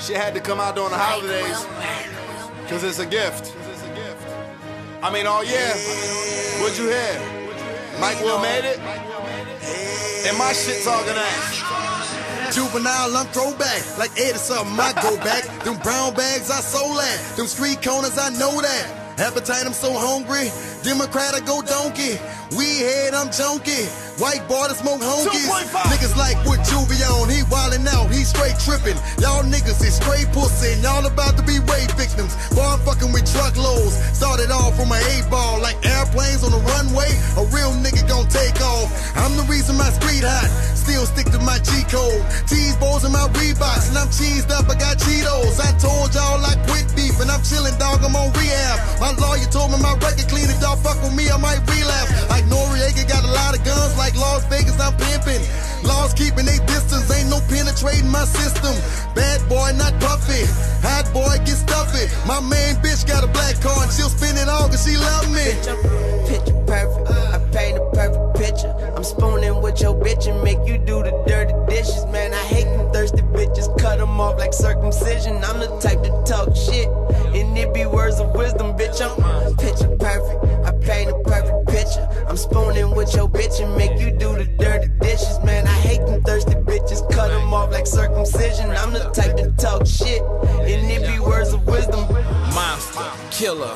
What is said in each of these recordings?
She had to come out during the holidays because it's a gift. It's a gift. I mean, all yeah, what'd you hear? Mike Will made it, and my shit's organized. Juvenile, I'm throwback. Like Ed or something, I go back. Them brown bags, I sold that. Them street corners, I know that. Appetite, I'm so hungry. Democrat, I go donkey. We head, I'm junkie. White boy to smoke honkies. Niggas like what Juvie on, straight trippin'. Y'all niggas is straight pussy, and y'all about to be rape victims. Boy, I'm fucking with truckloads. Started off from an eight ball, like airplanes on the runway. A real nigga gon' take off. I'm the reason my street hot. Still stick to my G code. Tease balls in my Reeboks, and I'm cheesed up. I got Cheetos. I told I'm chillin', dog. I'm on rehab. My lawyer told me my record clean. If y'all fuck with me, I might relapse. Like Noriega got a lot of guns, like Las Vegas, I'm pimping. Laws keeping they distance, ain't no penetrating my system. Bad boy, not puffy. Hot boy, get stuffy. My main bitch got a black car and she'll spin it all cause she love me. Words of wisdom, bitch. I'm picture perfect, I paint a perfect picture. I'm spooning with your bitch and make you do the dirty dishes. Man, I hate them thirsty bitches, cut them off like circumcision. I'm the type to talk shit, and it be words of wisdom. Monster, killer,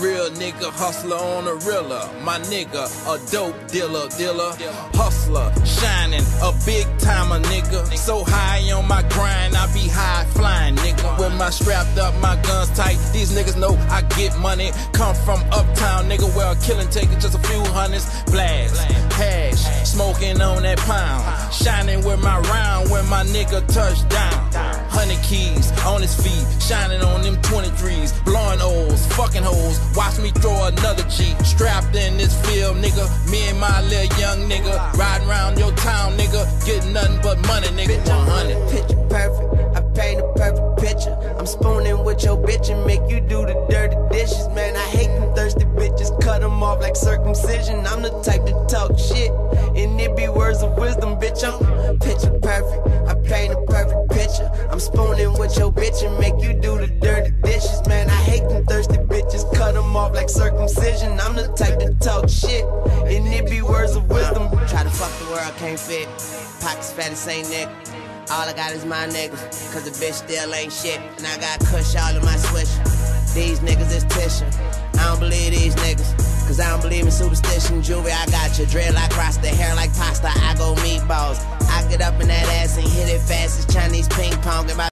real nigga, hustler on a realer. My nigga, a dope dealer, dealer, hustler, shining, big timer nigga. So high on my grind, I be high flying nigga. With my strapped up, my guns tight, these niggas know I get money. Come from uptown, nigga, where a killing taking just a few hundreds. Blast, hash, smoking on that pound. Shining with my round when my nigga touch down. Hundred keys on his feet, shining on them 23s. Blowing O's, fucking hoes. Watch me throw another G. Strapped in this field, nigga. Me and my little young nigga. Riding around your town, nigga. Getting nothing but money, nigga. 100. Picture perfect, I paint a perfect picture. I'm spooning with your bitch and make you do the dirty dishes. Man, I hate them thirsty bitches, cut them off like circumcision. I'm the type to talk shit, and it be words of wisdom, bitch. I'm picture perfect, I paint a perfect picture. I'm spooning with your bitch and make you do the can't fit. Pockets fat as Saint Nick. All I got is my niggas, cause the bitch still ain't shit. And I got kush all in my switch. These niggas is tissue. I don't believe these niggas, cause I don't believe in superstition. Jewelry, I got your dread like Rasta, hair like pasta. I go meatballs. I get up in that ass and hit it fast as Chinese ping pong.